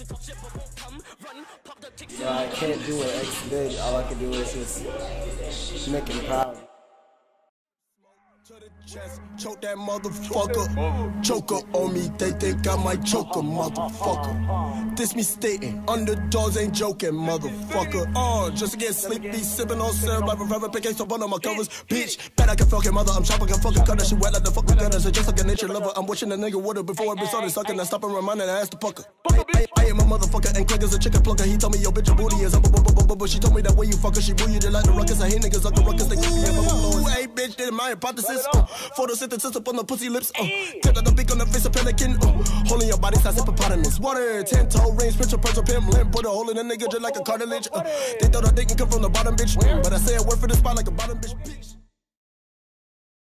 So I can't do what X did. All I can do is just make him proud. Choke that motherfucker. Choker on me, they think I might choke a motherfucker. This me stating, underdogs ain't joking, motherfucker. Uh, just to get sleepy, sipping on syrup a forever picking up on my covers. Bitch, bet I can fucking mother, I'm chopping, can fucking cut that shit wet like the fucking gutters. Just like a nature lover, I'm wishing a nigga water before I be started sucking. I stop and remind and I ask the pucker. I, I, I am a motherfucker and click as a chicken plucker. He told me, yo, bitch, a booty is up, but she told me that way you fucker, she boo you like the ruckus. I hate niggas like the ruckus, they keep me up, I'm bitch, did my hypothesis. Uh, photosynthesis up on the pussy lips. Uh, cut out the beak on the face of pelican. Uh, holding your body size hippopotamus. Water, ten toe rings, picture, pressure, pimp, limp. Put a hole in a nigga just like a cartilage. Uh, they thought I didn't come from the bottom, bitch. But I say a word for the spot like a bottom bitch. bitch.